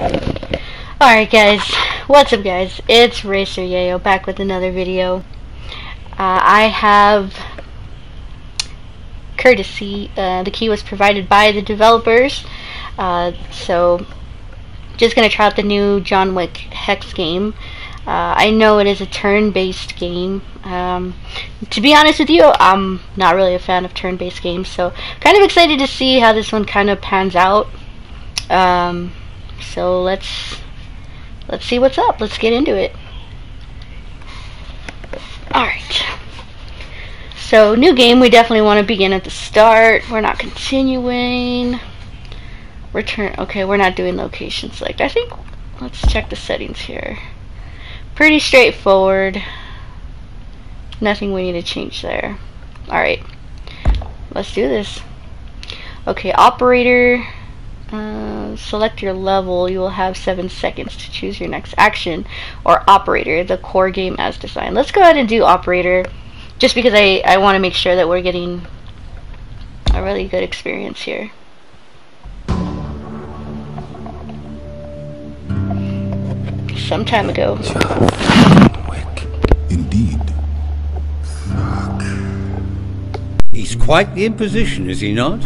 Alright guys, what's up guys? It's Racer Yayo back with another video. Uh, I have courtesy, uh, the key was provided by the developers, uh, so just gonna try out the new John Wick Hex game. Uh, I know it is a turn-based game. Um, to be honest with you, I'm not really a fan of turn-based games, so kind of excited to see how this one kind of pans out. Um, so let's let's see what's up. Let's get into it. Alright. So, new game, we definitely want to begin at the start. We're not continuing. Return, okay, we're not doing location select. I think, let's check the settings here. Pretty straightforward. Nothing we need to change there. Alright, let's do this. Okay, operator. Uh, select your level. You will have seven seconds to choose your next action or operator, the core game as designed. Let's go ahead and do operator just because I, I want to make sure that we're getting a really good experience here. Some time ago. John Wick. Indeed. Fuck. He's quite the imposition, is he not?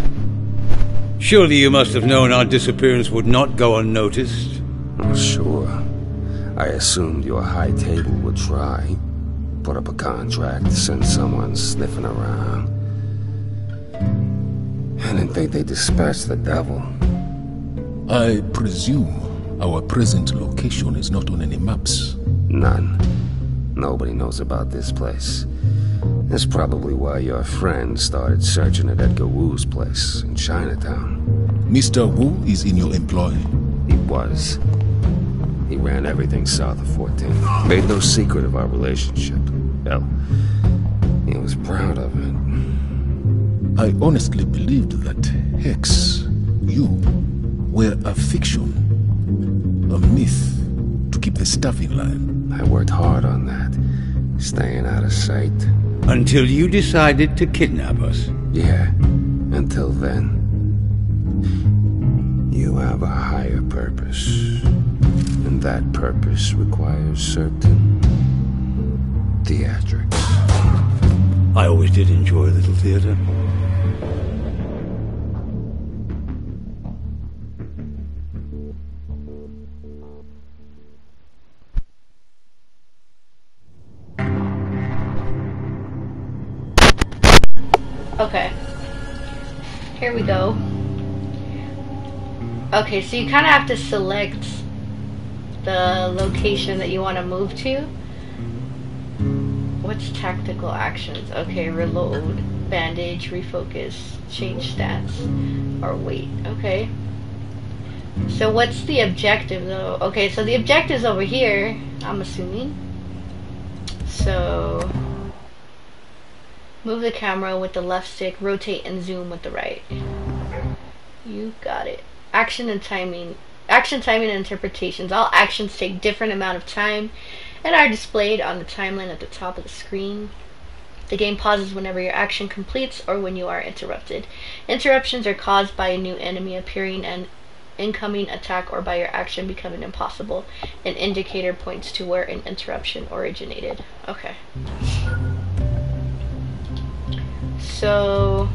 Surely you must have known our disappearance would not go unnoticed. Oh, sure. I assumed your high table would try. Put up a contract, send someone sniffing around. I didn't think they dispatched the devil. I presume our present location is not on any maps. None. Nobody knows about this place. That's probably why your friend started searching at Edgar Wu's place in Chinatown. Mr. Wu is in your employ? He was. He ran everything south of 14. Made no secret of our relationship. Hell, he was proud of it. I honestly believed that Hex, you, were a fiction, a myth to keep the stuff in line. I worked hard on that, staying out of sight. Until you decided to kidnap us. Yeah, until then. You have a higher purpose. And that purpose requires certain theatrics. I always did enjoy a little theater. Go. Okay, so you kind of have to select the location that you want to move to. What's tactical actions? Okay, reload, bandage, refocus, change stats, or wait. Okay. So what's the objective though? Okay, so the objective is over here, I'm assuming. So move the camera with the left stick, rotate and zoom with the right. You got it. Action and timing. Action timing and interpretations. All actions take different amount of time and are displayed on the timeline at the top of the screen. The game pauses whenever your action completes or when you are interrupted. Interruptions are caused by a new enemy appearing and incoming attack or by your action becoming impossible. An indicator points to where an interruption originated. Okay. So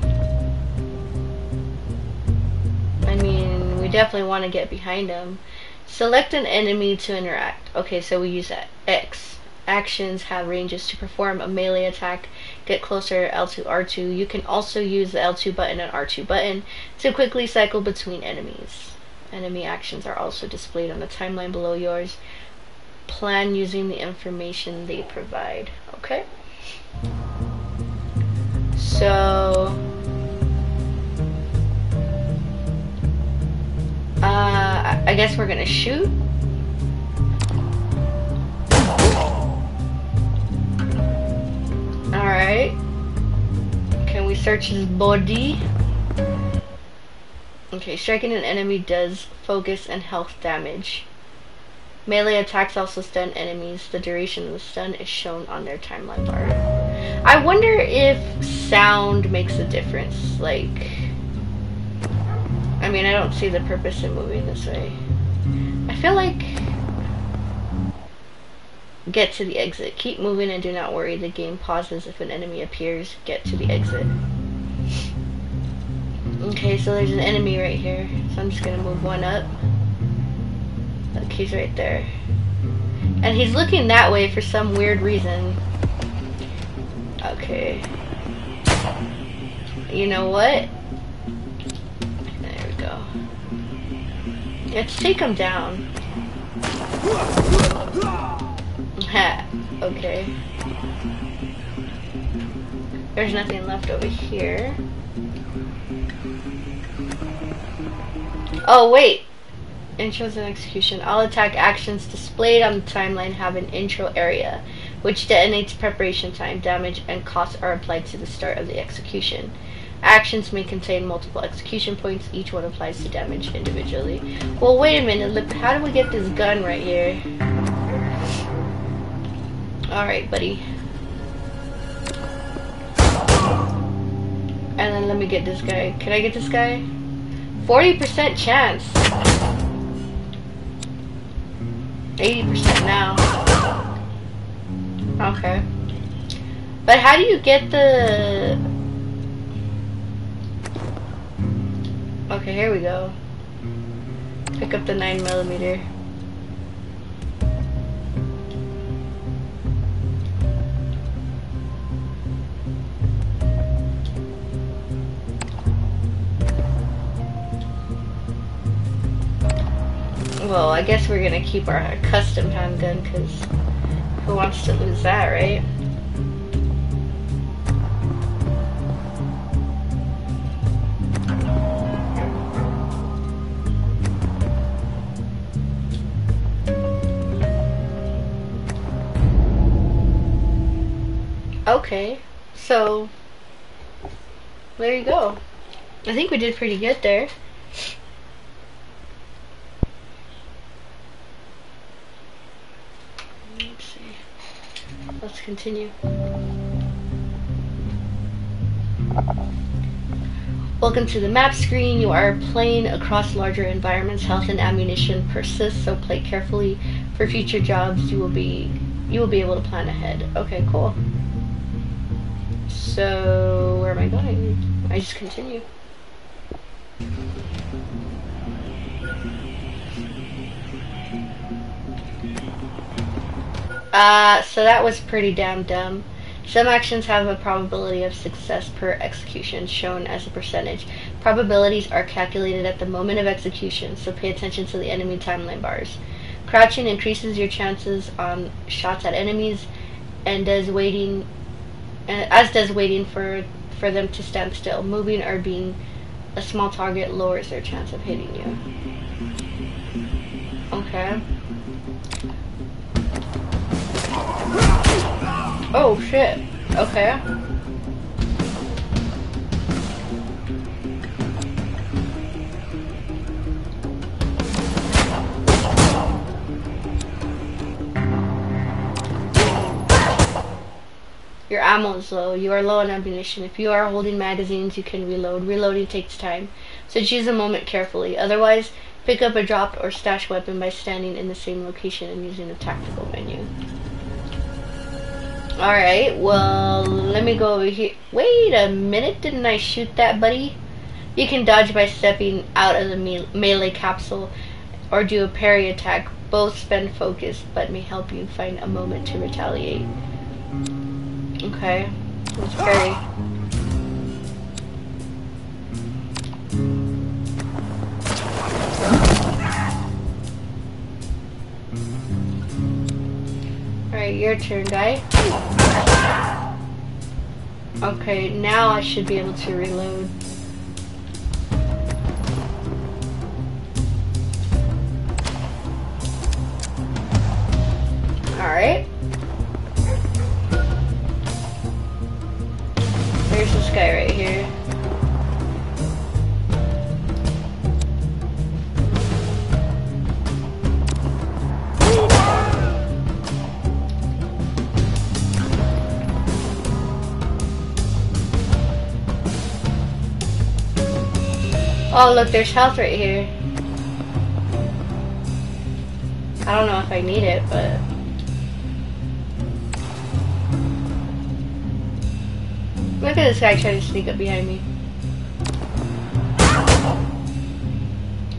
I mean, we definitely want to get behind them. Select an enemy to interact. Okay, so we use X. Actions have ranges to perform a melee attack, get closer L2, R2. You can also use the L2 button and R2 button to quickly cycle between enemies. Enemy actions are also displayed on the timeline below yours. Plan using the information they provide. Okay? So Uh, I guess we're gonna shoot. Alright. Can we search his body? Okay, striking an enemy does focus and health damage. Melee attacks also stun enemies. The duration of the stun is shown on their timeline bar. I wonder if sound makes a difference. Like, I mean, I don't see the purpose in moving this way. I feel like get to the exit. Keep moving and do not worry. The game pauses if an enemy appears. Get to the exit. Okay, so there's an enemy right here. So I'm just gonna move one up. Look, he's right there. And he's looking that way for some weird reason. Okay. You know what? There we go. Let's take him down. Ha. okay. There's nothing left over here. Oh, wait. Intros and execution. All attack actions displayed on the timeline have an intro area, which detonates preparation time, damage, and costs are applied to the start of the execution. Actions may contain multiple execution points. Each one applies to damage individually. Well, wait a minute. Look, how do we get this gun right here? Alright, buddy. And then let me get this guy. Can I get this guy? 40% chance. 80% now. Okay. But how do you get the... Okay, here we go. Pick up the 9 millimeter. Well, I guess we're gonna keep our custom handgun, because who wants to lose that, right? Okay, so there you go. I think we did pretty good there. Let's see. Let's continue. Welcome to the map screen. You are playing across larger environments. Health and ammunition persist, so play carefully. For future jobs, you will be you will be able to plan ahead. Okay, cool. So where am I going? I just continue. Uh, so that was pretty damn dumb. Some actions have a probability of success per execution shown as a percentage. Probabilities are calculated at the moment of execution, so pay attention to the enemy timeline bars. Crouching increases your chances on shots at enemies, and does waiting, uh, as does waiting for for them to stand still. Moving or being a small target lowers their chance of hitting you. Okay. Oh shit. Okay. Your ammo is low. You are low on ammunition. If you are holding magazines, you can reload. Reloading takes time, so choose a moment carefully. Otherwise, pick up a dropped or stashed weapon by standing in the same location and using a tactical menu. Alright, well, let me go over here. Wait a minute, didn't I shoot that, buddy? You can dodge by stepping out of the me melee capsule or do a parry attack. Both spend focus, but may help you find a moment to retaliate. Okay, let's parry. Your turn, guy. Okay, now I should be able to reload. Alright. There's this guy right here. Oh, look, there's health right here. I don't know if I need it, but... Look at this guy trying to sneak up behind me.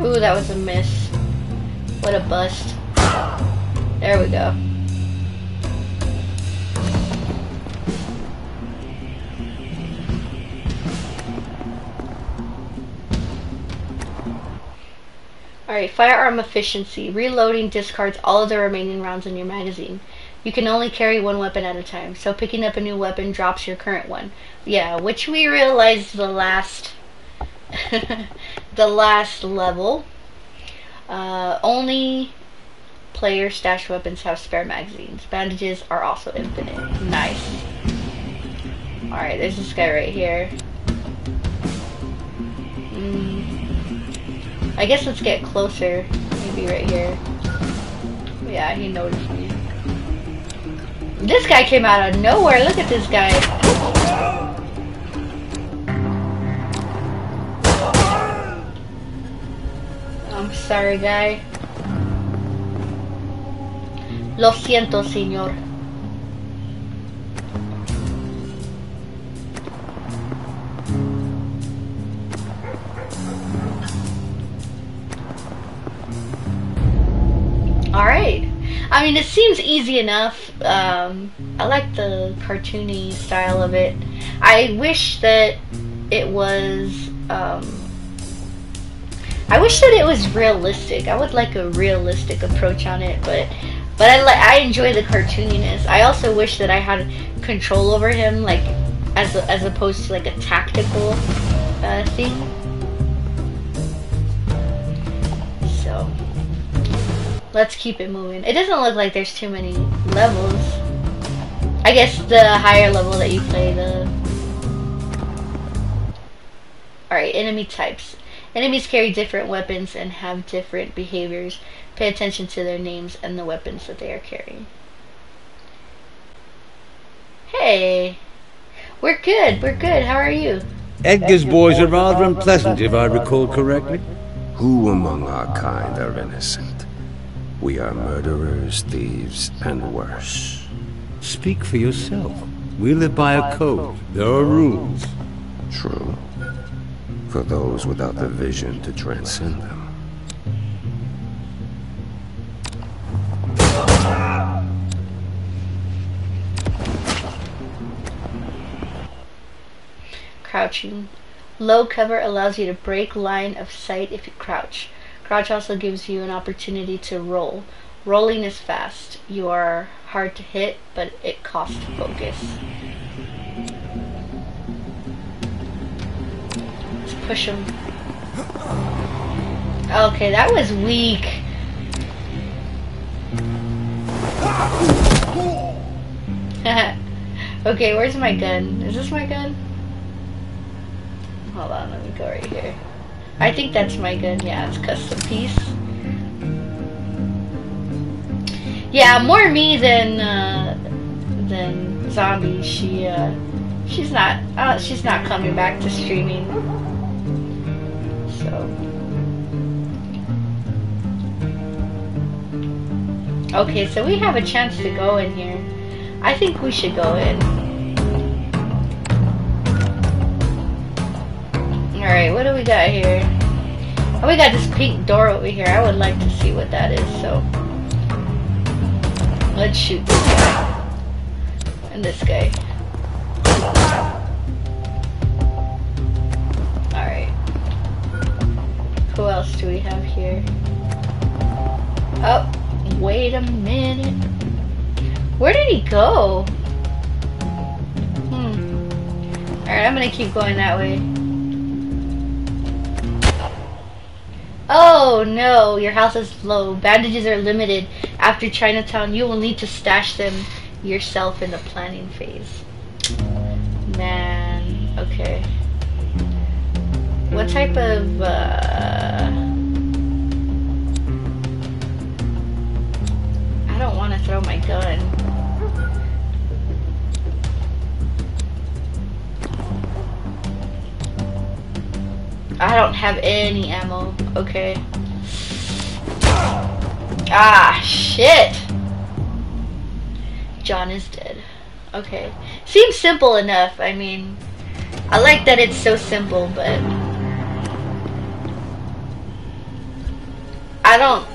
Ooh, that was a miss. What a bust. There we go. Alright, firearm efficiency. Reloading discards all of the remaining rounds in your magazine. You can only carry one weapon at a time, so picking up a new weapon drops your current one. Yeah, which we realized the last the last level. Uh, only player stash weapons have spare magazines. Bandages are also infinite. Nice. Alright, there's this guy right here. Mm. I guess let's get closer. Maybe right here. Yeah, he noticed me. This guy came out of nowhere. Look at this guy. I'm sorry, guy. Lo siento, señor. Alright. I mean, it seems easy enough. Um, I like the cartoony style of it. I wish that it was. Um, I wish that it was realistic. I would like a realistic approach on it, but but I like I enjoy the cartooniness. I also wish that I had control over him, like as as opposed to like a tactical uh, thing. Let's keep it moving. It doesn't look like there's too many levels. I guess the higher level that you play, the Alright, enemy types. Enemies carry different weapons and have different behaviors. Pay attention to their names and the weapons that they are carrying. Hey! We're good, we're good. How are you? Edgar's boys are rather unpleasant, if I recall correctly. Who among our kind are innocent? We are murderers, thieves, and worse. Speak for yourself. We live by a code. There are rules. True. For those without the vision to transcend them. Crouching. Low cover allows you to break line of sight if you crouch. Crouch also gives you an opportunity to roll. Rolling is fast. You are hard to hit, but it costs focus. Let's push him. Okay, that was weak. okay, where's my gun? Is this my gun? Hold on, let me go right here. I think that's my gun. Yeah, it's custom piece. Yeah, more me than uh, than zombie. She uh, she's not uh, she's not coming back to streaming. So okay, so we have a chance to go in here. I think we should go in. Alright, what do we got here? Oh, we got this pink door over here. I would like to see what that is, so. Let's shoot this guy. And this guy. Alright. Who else do we have here? Oh, wait a minute. Where did he go? Hmm. Alright, I'm gonna keep going that way. Oh no, your house is low. Bandages are limited. After Chinatown, you will need to stash them yourself in the planning phase. Man, okay. What type of, uh... I don't want to throw my gun. I don't have any ammo. Okay. Ah, shit. John is dead. Okay. Seems simple enough. I mean, I like that it's so simple, but I don't.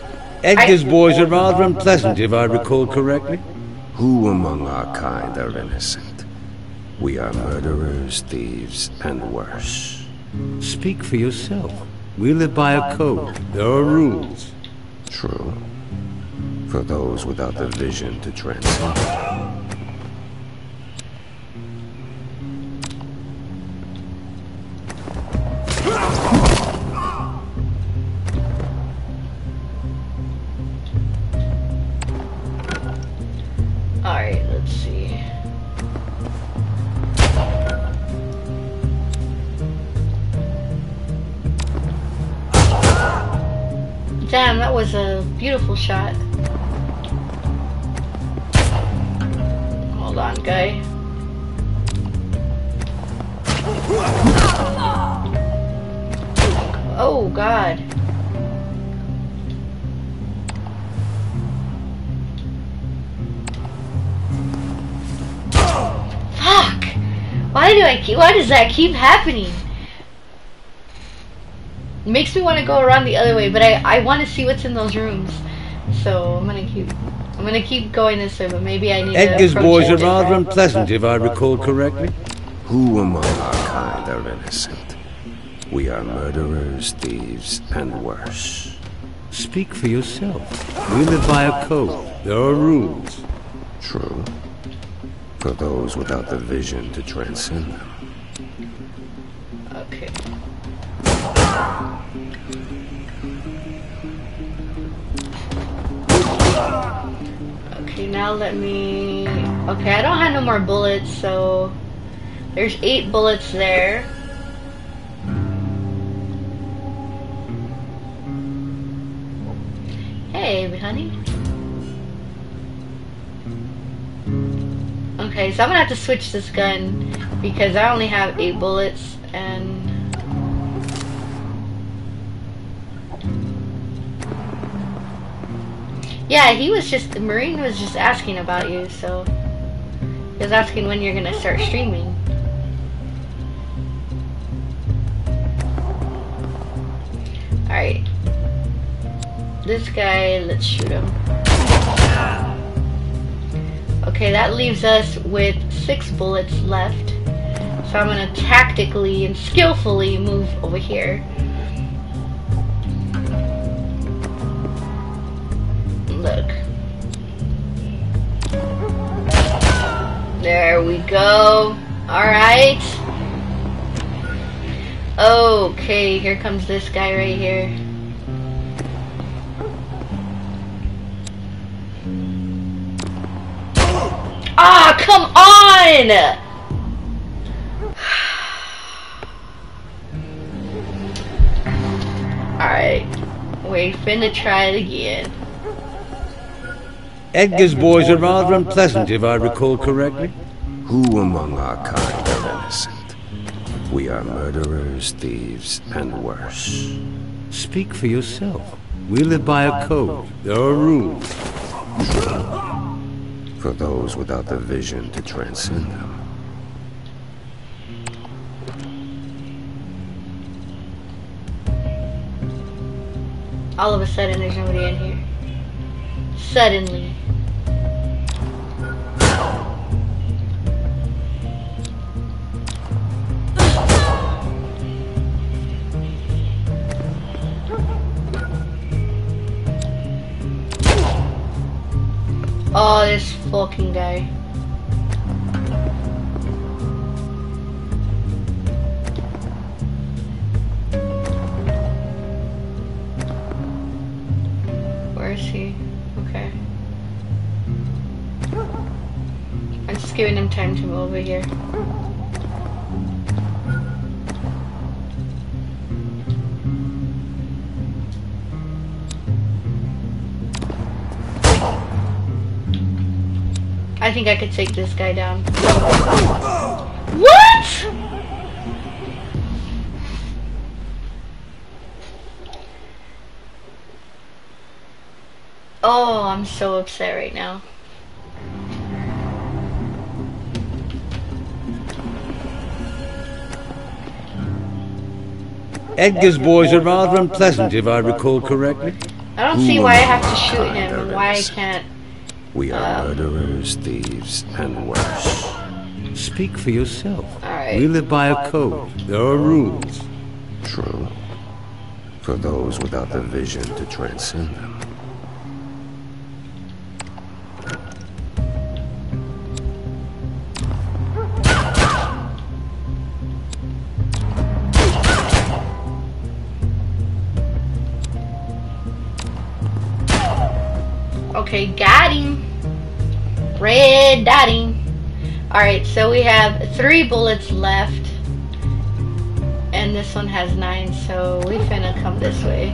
Edgar's boys are rather unpleasant, if I recall correctly. Who among our kind are innocent? We are murderers, thieves, and worse. Speak for yourself. We live by a code. There are rules. True. For those without the vision to transcend. Keep happening? It makes me want to go around the other way, but I, I want to see what's in those rooms. So I'm gonna keep I'm gonna keep going this way, but maybe I need Edgar's to approach boys are rather unpleasant, if I recall correctly. Who among our kind are innocent? We are murderers, thieves, and worse. Speak for yourself. We live by a code. There are rules. True. For those without the vision to transcend them. Let me. Okay, I don't have no more bullets, so there's eight bullets there. Hey, honey. Okay, so I'm gonna have to switch this gun because I only have eight bullets Yeah, he was just the Marine was just asking about you, so he was asking when you're gonna start streaming. Alright. This guy, let's shoot him. Okay, that leaves us with six bullets left. So I'm gonna tactically and skillfully move over here. There we go. Alright. Okay, here comes this guy right here. Ah, come on! Alright. We finna try it again. Edgar's boys are rather unpleasant, if I recall correctly. Who among our kind are innocent? We are murderers, thieves, and worse. Speak for yourself. We live by a code. There are rules. For those without the vision to transcend them. All of a sudden, there's nobody in here. Suddenly. Fucking guy. Where is he? Okay. I'm just giving him time to move over here. Think I could take this guy down. What? Oh, I'm so upset right now. Edgar's boys are rather unpleasant, if I recall correctly. I don't see hmm. why I have to shoot him and why I can't. We are murderers, thieves, and worse. Speak for yourself. Alright. We live by a code. There are rules. True. For those without the vision to transcend them. Okay, got him. Red dot him. Alright, so we have three bullets left. And this one has nine, so we finna come this way.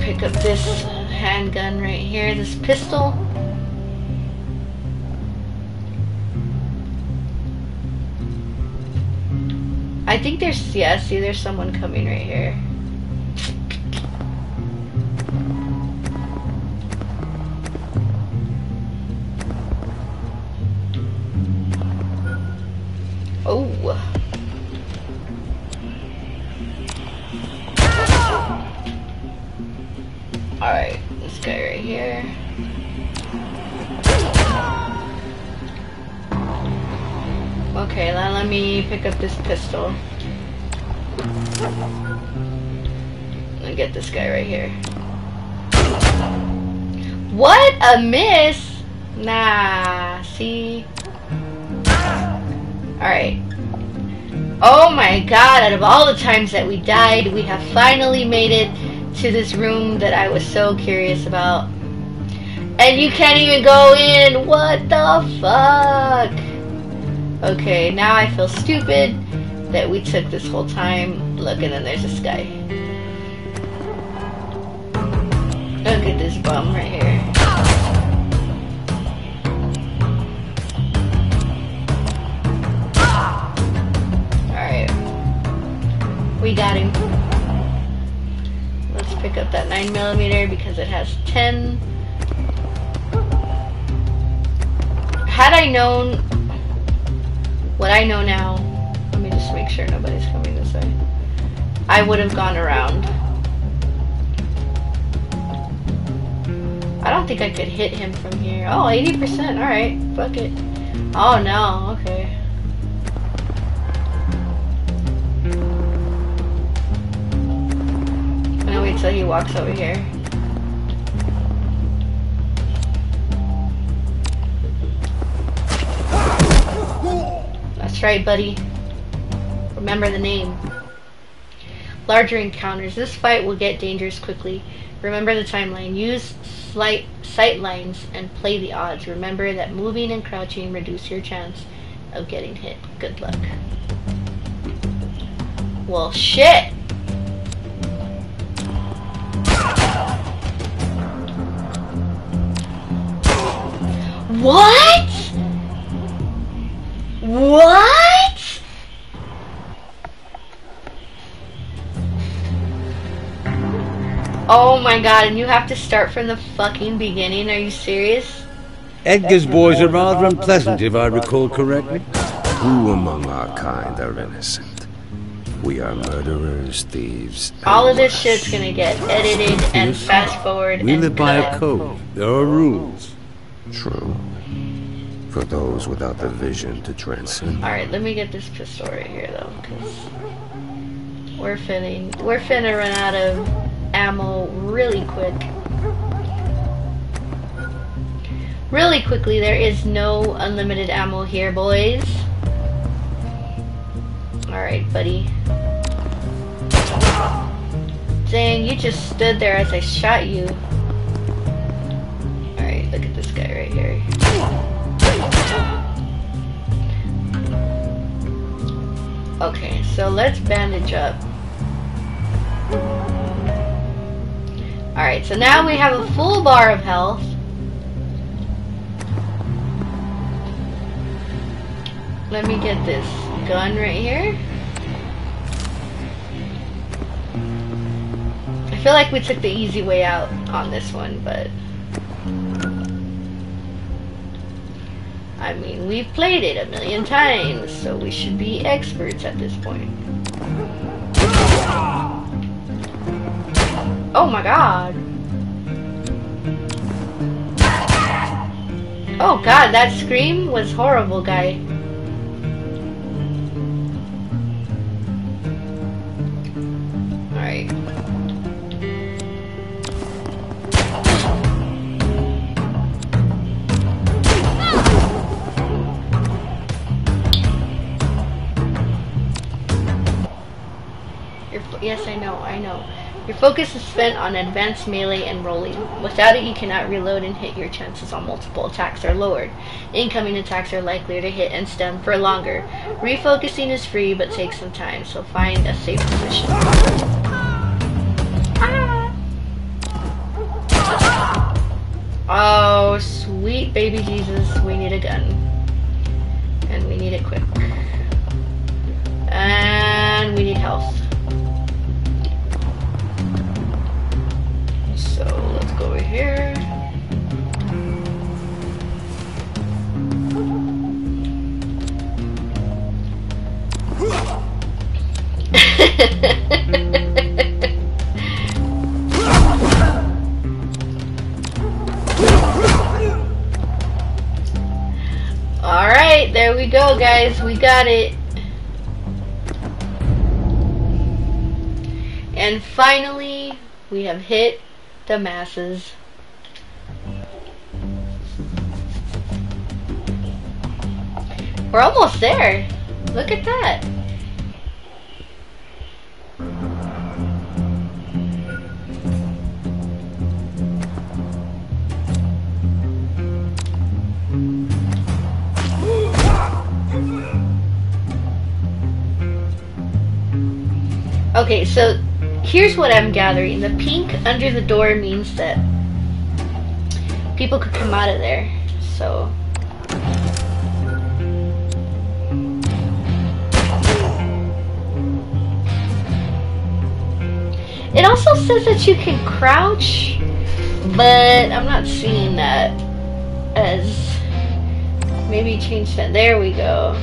Pick up this handgun right here, this pistol. I think there's, yeah, see, there's someone coming right here. This pistol. And get this guy right here. What a miss! Nah, see? Alright. Oh my god, out of all the times that we died, we have finally made it to this room that I was so curious about. And you can't even go in! What the fuck? Okay, now I feel stupid that we took this whole time. Look, and then there's this guy. Look at this bum right here. Alright. We got him. Let's pick up that 9mm because it has 10. Had I known what I know now, let me just make sure nobody's coming this way. I would have gone around. I don't think I could hit him from here. Oh, 80%. Alright, fuck it. Oh no, okay. I'm gonna wait till he walks over here. Right, buddy. Remember the name. Larger encounters. This fight will get dangerous quickly. Remember the timeline. Use slight sight lines and play the odds. Remember that moving and crouching reduce your chance of getting hit. Good luck. Well, shit! What? What? Oh my god, and you have to start from the fucking beginning? Are you serious? Edgar's boys are rather unpleasant, if I recall correctly. Who among our kind are innocent? We are murderers, thieves. All of this shit's gonna get edited and fast forward We live by a code. There are rules. True. For those without the vision to transcend. Alright, let me get this pistol right here though, because we're finna, we're finna run out of ammo really quick. Really quickly, there is no unlimited ammo here, boys. Alright, buddy. Dang, you just stood there as I shot you. Alright, look at this guy right here. Okay, so let's bandage up. Alright, so now we have a full bar of health. Let me get this gun right here. I feel like we took the easy way out on this one, but... I mean, we've played it a million times, so we should be experts at this point. Oh my god! Oh god, that scream was horrible, guy. Focus is spent on advanced melee and rolling. Without it, you cannot reload and hit. Your chances on multiple attacks are lowered. Incoming attacks are likely to hit and stem for longer. Refocusing is free but takes some time, so find a safe position. Oh, sweet baby Jesus, we need a gun. And we need it quick. And we need health. Here. Alright, there we go, guys. We got it. And finally, we have hit the masses. We're almost there. Look at that. Okay, so here's what I'm gathering. The pink under the door means that people could come out of there. So It also says that you can crouch, but I'm not seeing that as maybe change that. There we go.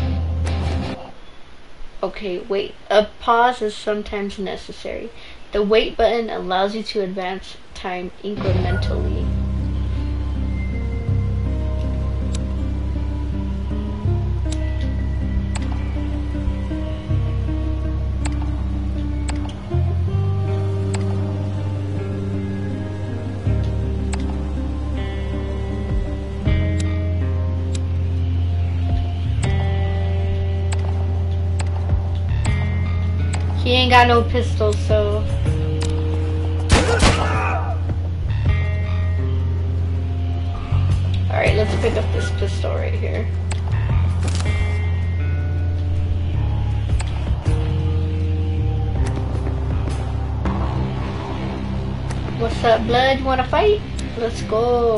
Okay, wait. A pause is sometimes necessary. The wait button allows you to advance time incrementally. Got no pistol, so. Alright, let's pick up this pistol right here. What's up, blood? You wanna fight? Let's go.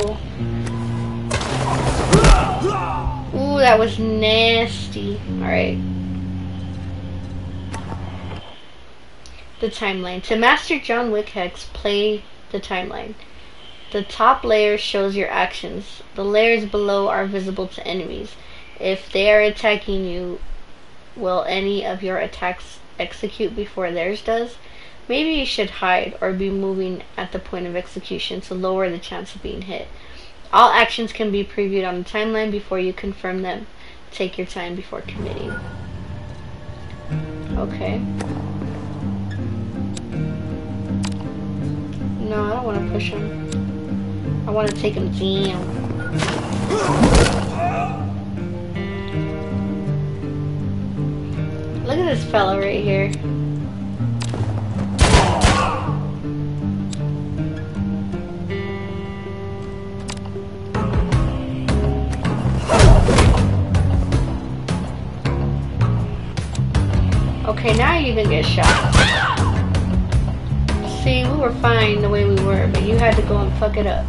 Ooh, that was nasty. Alright. The timeline. To master John Wick Hex, play the timeline. The top layer shows your actions. The layers below are visible to enemies. If they are attacking you, will any of your attacks execute before theirs does? Maybe you should hide or be moving at the point of execution to lower the chance of being hit. All actions can be previewed on the timeline before you confirm them. Take your time before committing. Okay. To push him. I want to take him down. Look at this fellow right here. Okay, now you can get shot. We were fine the way we were, but you had to go and fuck it up.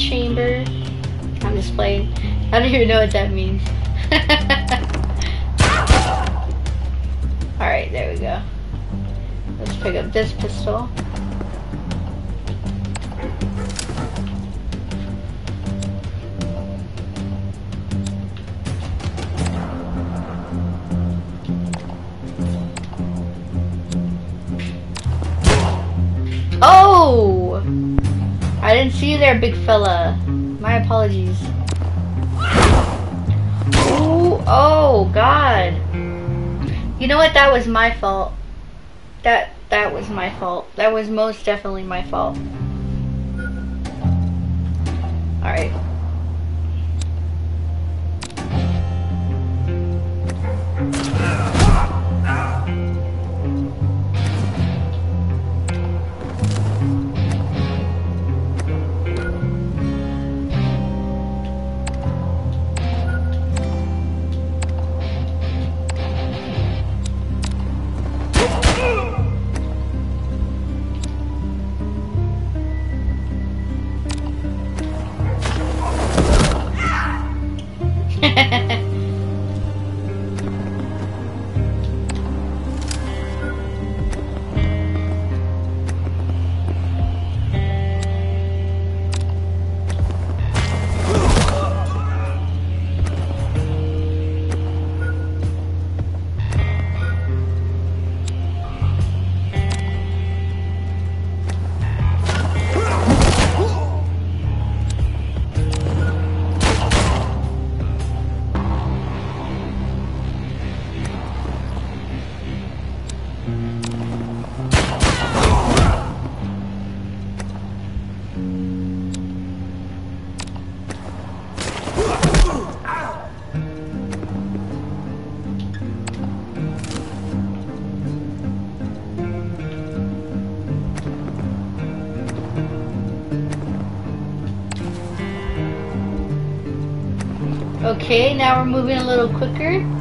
Chamber. I'm just playing. I don't even know what that means. Alright, there we go. Let's pick up this pistol. There, big fella. My apologies. Oh, oh, God. You know what? That was my fault. That that was my fault. That was most definitely my fault. Alright. Okay, now we're moving a little quicker.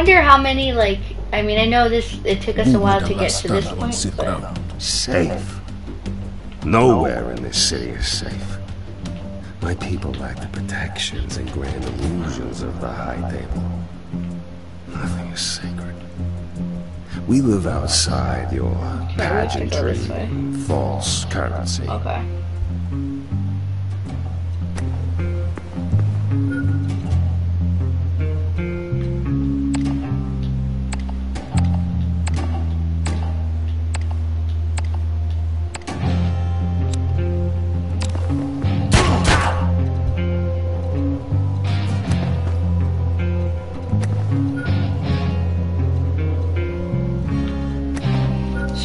Wonder how many, like, I mean, I know this, it took us a while to get to this stand point, safe but? Safe. Nowhere in this city is safe. My people lack the protections and grand illusions of the High Table. Nothing is sacred. We live outside your we have to go pageantry, this way. and false currency. okay.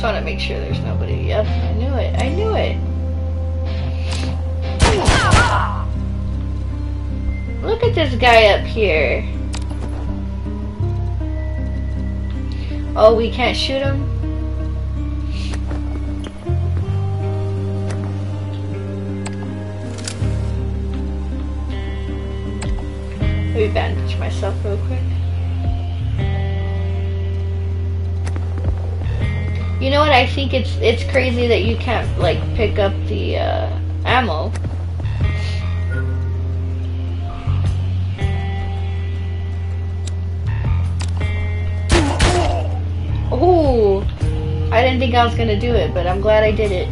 Want to make sure there's nobody. Yep, I knew it. I knew it. Look at this guy up here. Oh, we can't shoot him? Let me bandage myself real quick. You know what? I think it's it's crazy that you can't like pick up the uh, ammo. Ooh, I didn't think I was gonna do it, but I'm glad I did it.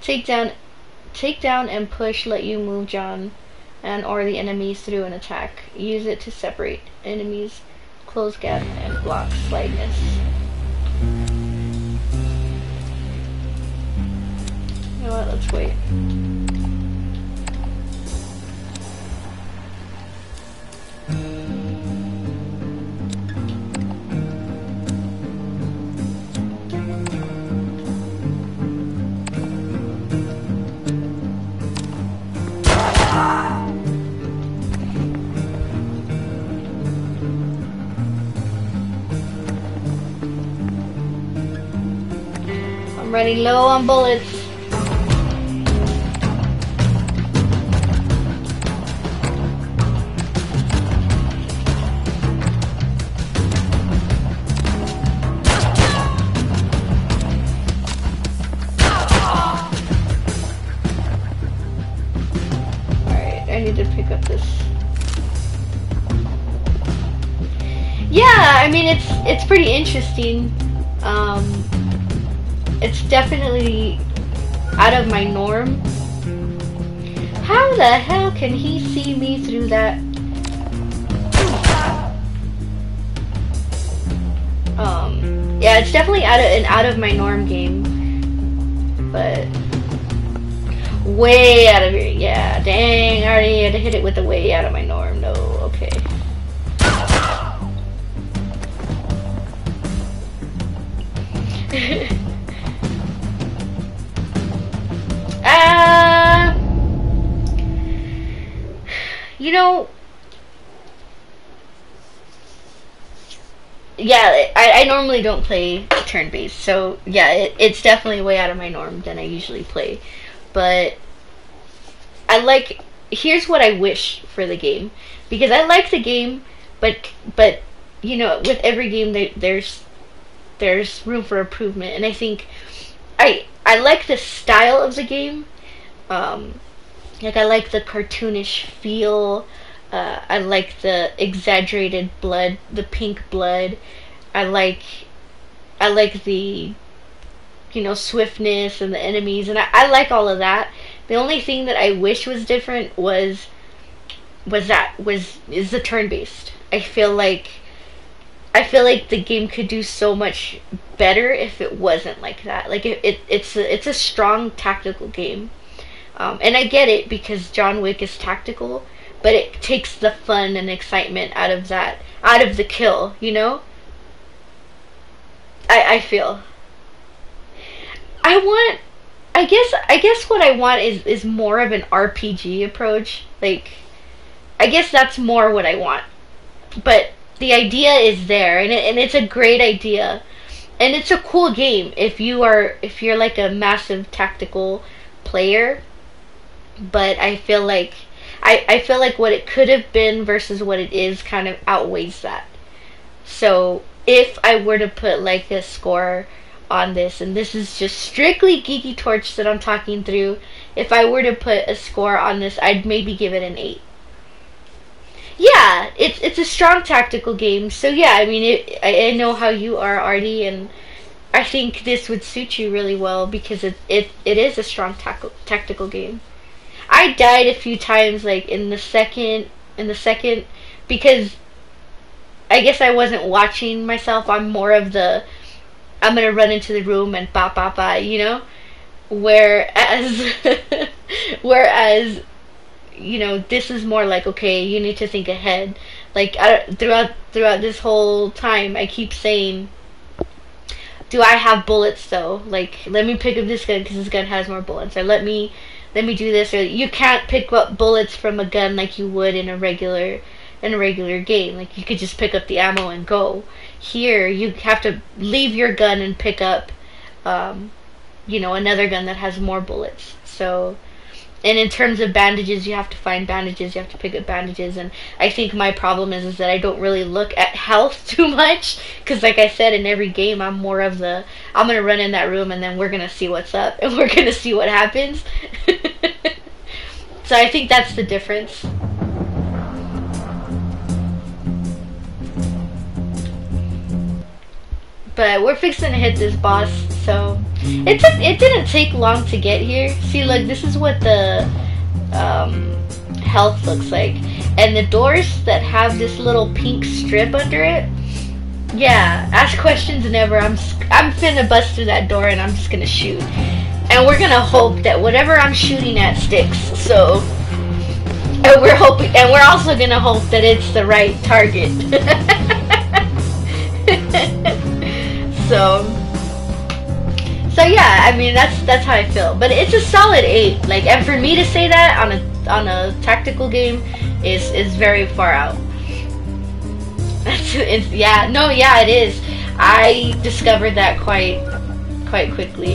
Take down, take down and push. Let you move John, and or the enemies through an attack. Use it to separate enemies, close gap, and block sightlines. You know what? Let's wait. Running low on bullets. Alright, I need to pick up this. Yeah, I mean it's it's pretty interesting. It's definitely out of my norm. How the hell can he see me through that? Um, yeah, it's definitely out of an out of my norm game, but way out of here. Yeah, dang, I already had to hit it with the way out of my norm. No, okay. you know, yeah, I, I normally don't play turn based, so yeah, it, it's definitely way out of my norm than I usually play. But I like. Here's what I wish for the game, because I like the game, but but you know, with every game there, there's there's room for improvement, and I think I I like the style of the game. Um, like I like the cartoonish feel. Uh, I like the exaggerated blood, the pink blood. I like I like the you know swiftness and the enemies, and I, I like all of that. The only thing that I wish was different was was that was is the turn based. I feel like I feel like the game could do so much better if it wasn't like that. Like it, it it's a, it's a strong tactical game, um, and I get it because John Wick is tactical, but it takes the fun and excitement out of that, out of the kill. You know. I I feel. I want. I guess I guess what I want is is more of an RPG approach. Like, I guess that's more what I want. But the idea is there and, it, and it's a great idea and it's a cool game if you are if you're like a massive tactical player but i feel like i i feel like what it could have been versus what it is kind of outweighs that so if i were to put like a score on this and this is just strictly Geekytorch that i'm talking through if i were to put a score on this i'd maybe give it an 8 yeah, it's it's a strong tactical game. So yeah, I mean, it, I, I know how you are, Artie, and I think this would suit you really well because it it, it is a strong tac- tactical game. I died a few times, like in the second in the second, because I guess I wasn't watching myself. I'm more of the I'm gonna run into the room and ba ba ba, you know. Whereas, whereas you know this is more like okay you need to think ahead like I, throughout throughout this whole time i keep saying do i have bullets though like let me pick up this gun because this gun has more bullets or let me let me do this or you can't pick up bullets from a gun like you would in a regular in a regular game. Like you could just pick up the ammo and go. Here you have to leave your gun and pick up um, you know another gun that has more bullets. So and in terms of bandages, you have to find bandages. You have to pick up bandages, and I think my problem is is that I don't really look at health too much because, like I said, in every game, I'm more of the I'm gonna run in that room and then we're gonna see what's up and we're gonna see what happens. so I think that's the difference. But we're fixing to hit this boss, so it took it didn't take long to get here. See, look, this is what the um, health looks like, and the doors that have this little pink strip under it. Yeah, ask questions never. I'm I'm finna bust through that door and I'm just gonna shoot, and we're gonna hope that whatever I'm shooting at sticks. So, and we're hoping, and we're also gonna hope that it's the right target. So, so yeah, I mean that's that's how I feel. But it's a solid eight. Like, and for me to say that on a on a tactical game is is very far out. That's yeah, no, yeah, it is. I discovered that quite quite quickly.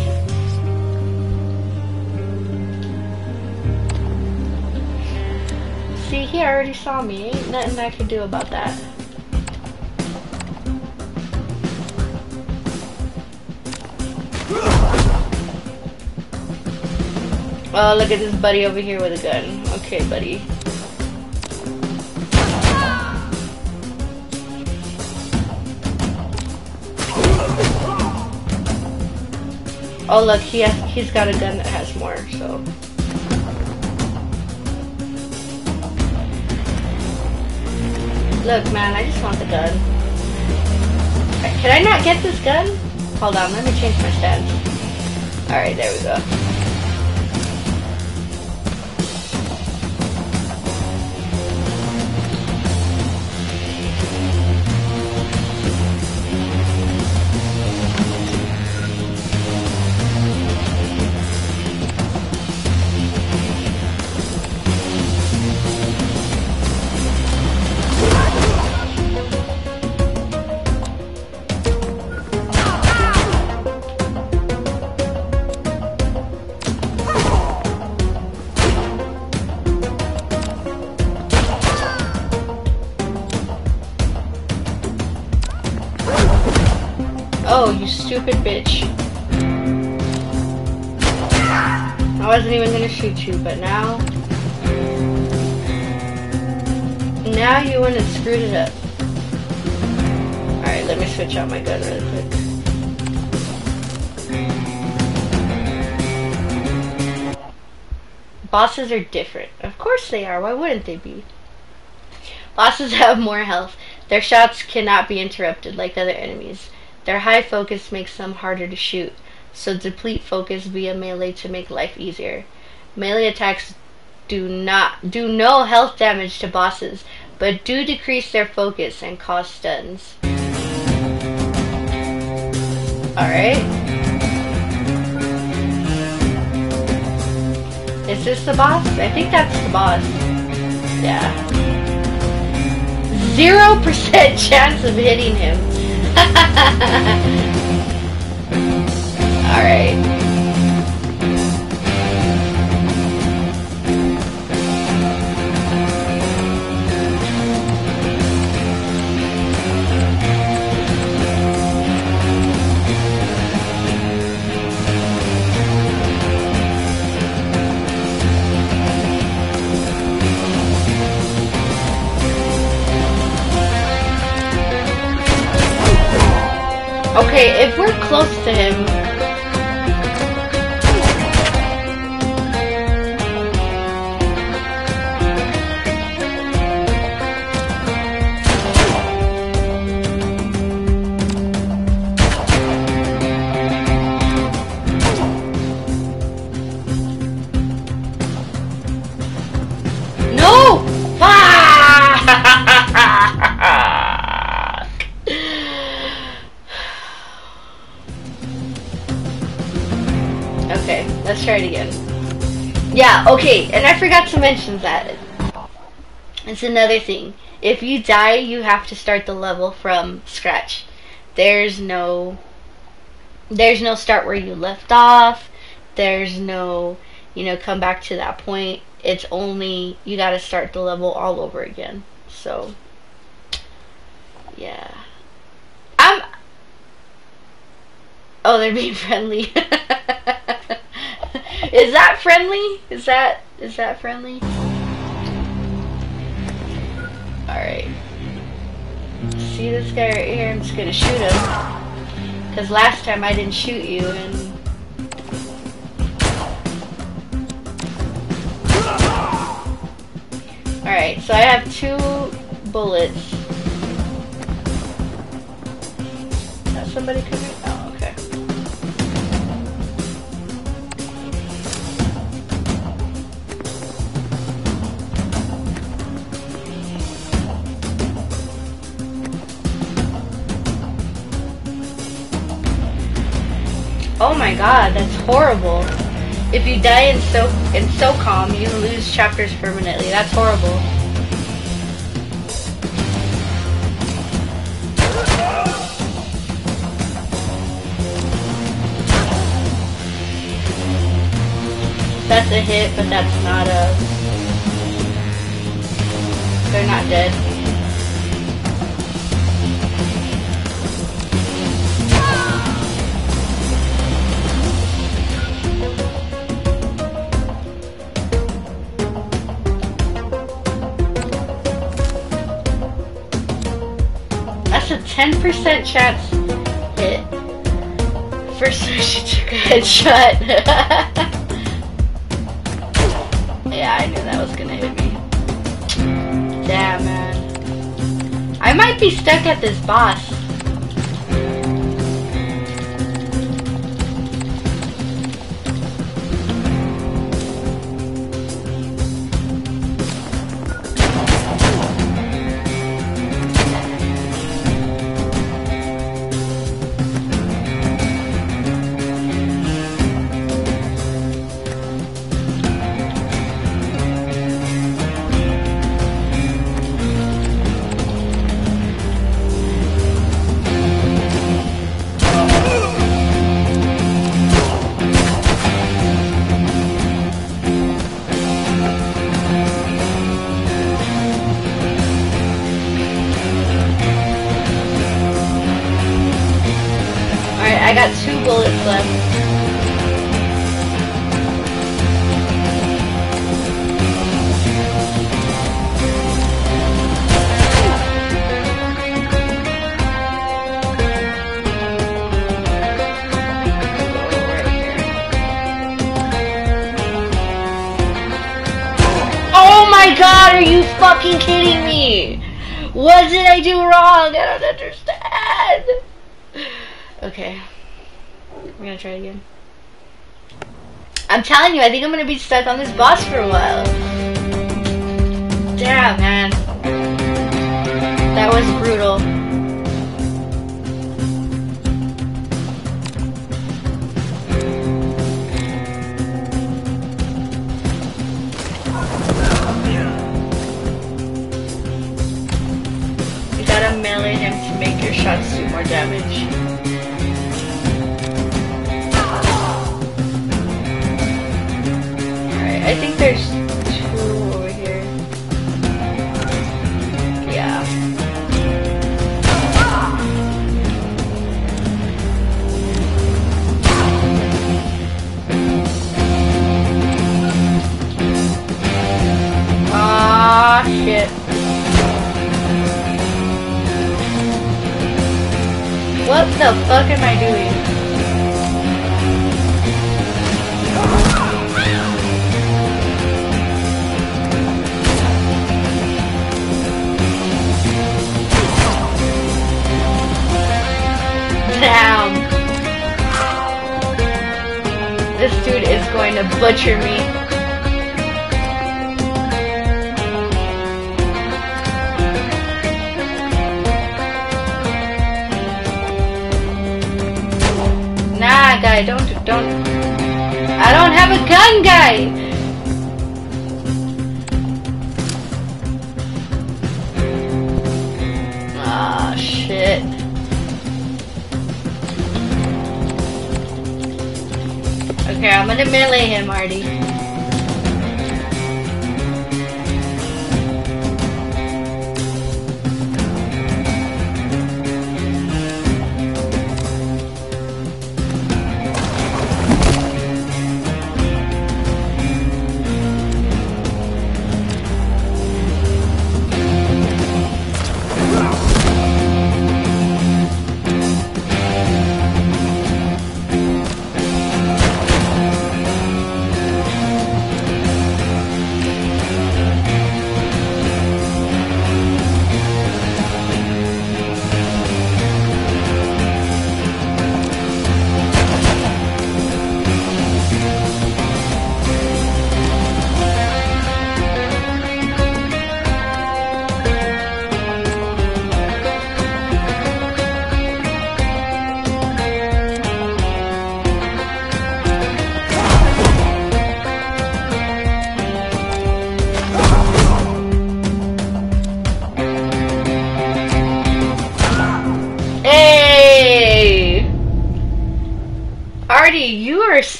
See, he already saw me. Ain't nothing I could do about that. Oh, look at this buddy over here with a gun. Okay, buddy. Oh, look, he has, he's got a gun that has more, so. Look, man, I just want the gun. Can I not get this gun? Hold on, let me change my stance. Alright, there we go. Stupid bitch. I wasn't even gonna shoot you, but now... Now you went and screwed it up. Alright, let me switch out my gun really quick. Bosses are different. Of course they are. Why wouldn't they be? Bosses have more health. Their shots cannot be interrupted like other enemies. Their high focus makes them harder to shoot, so deplete focus via melee to make life easier. Melee attacks do not do no health damage to bosses, but do decrease their focus and cause stuns. Alright. Is this the boss? I think that's the boss. Yeah. Zero percent chance of hitting him. Alright. Close to him, and I forgot to mention that. It's another thing. If you die, you have to start the level from scratch. There's no there's no start where you left off. There's no you know, come back to that point, it's only you got to start the level all over again. So, yeah. I'm. Oh, they're being friendly. is that friendly? Is that is that friendly? All right. See this guy right here? I'm just gonna shoot him. Cause last time I didn't shoot you and. Alright, so I have two bullets. Is that somebody coming? Oh, okay. Oh my god, that's horrible. If you die in so in SOCOM, you lose chapters permanently. That's horrible. That's a hit, but that's not a... They're not dead. That's a 10% chance hit. First time she took a headshot. yeah, I knew that was gonna hit me. Damn, man. I might be stuck at this boss. Try again. I'm telling you, I think I'm gonna be stuck on this boss for a while. Damn, man. That was brutal.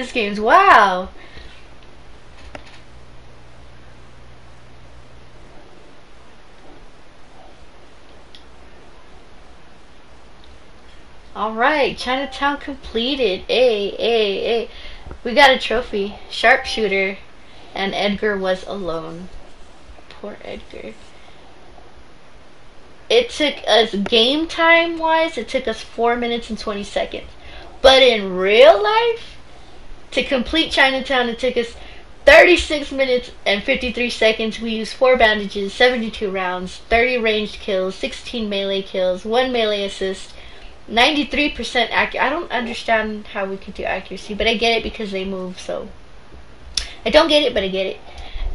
This game. Wow. Alright, Chinatown completed. A, A, A. We got a trophy. Sharpshooter. And Edgar was alone. Poor Edgar. It took us game time wise, it took us 4 minutes and 20 seconds. But in real life, to complete Chinatown, it took us 36 minutes and 53 seconds. We used 4 bandages, 72 rounds, 30 ranged kills, 16 melee kills, 1 melee assist, 93% accuracy. I don't understand how we could do accuracy, but I get it because they move, so. I don't get it, but I get it.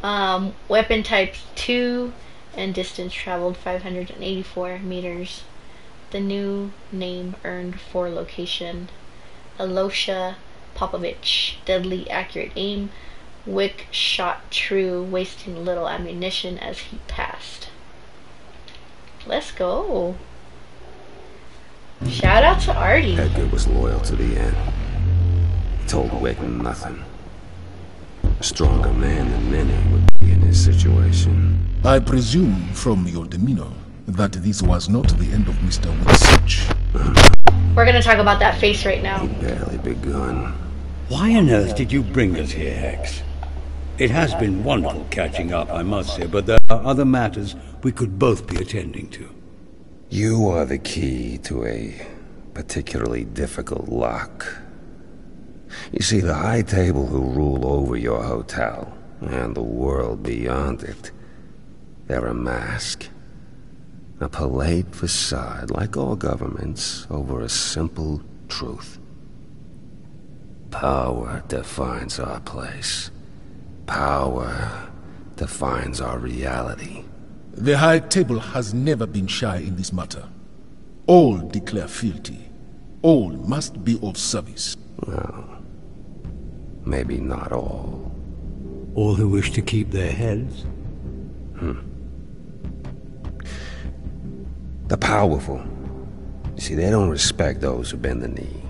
Um, weapon types 2 and distance traveled 584 meters. The new name earned for location. Alosha Popovich, deadly accurate aim. Wick shot true, wasting little ammunition as he passed. Let's go. Shout out to Artie. Edgar was loyal to the end. He told Wick nothing. A stronger man than many would be in his situation. I presume from your demeanor that this was not the end of Mr. Wick's search. We're gonna talk about that face right now. He'd barely begun. Why on earth did you bring us here, Hex? It has been wonderful catching up, I must say, but there are other matters we could both be attending to. You are the key to a particularly difficult lock. You see, the High Table who rule over your hotel and the world beyond it, they're a mask. A polite facade, like all governments, over a simple truth. Power defines our place. Power defines our reality. The High Table has never been shy in this matter. All declare fealty. All must be of service. Well, maybe not all. All who wish to keep their heads? Hmm. The powerful. You see, they don't respect those who bend the knee.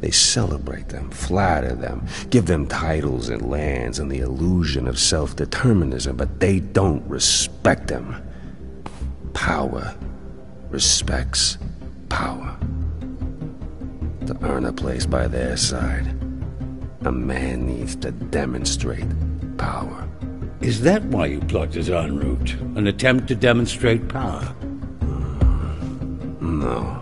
They celebrate them, flatter them, give them titles and lands and the illusion of self-determinism, but they don't respect them. Power respects power. To earn a place by their side, a man needs to demonstrate power. Is that why you plucked us en route? An attempt to demonstrate power? Mm, no.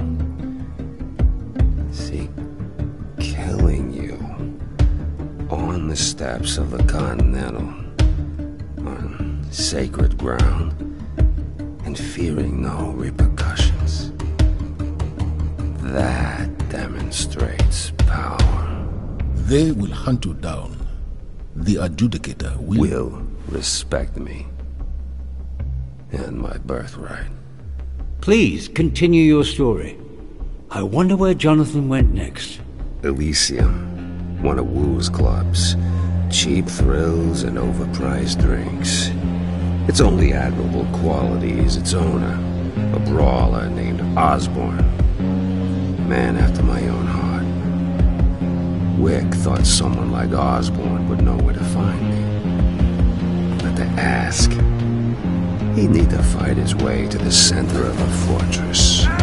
On of the Continental, on sacred ground, and fearing no repercussions. That demonstrates power. They will hunt you down. The adjudicator will. Will respect me. And my birthright. Please continue your story. I wonder where Jonathan went next. Elysium, one of Wu's clubs. Cheap thrills and overpriced drinks. Its only admirable quality is its owner, a brawler named Osborne. Man after my own heart. Wick thought someone like Osborne would know where to find me. But to ask, he'd need to fight his way to the center of a fortress.